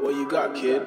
What you got, kid?